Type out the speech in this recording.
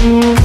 Mm-hmm.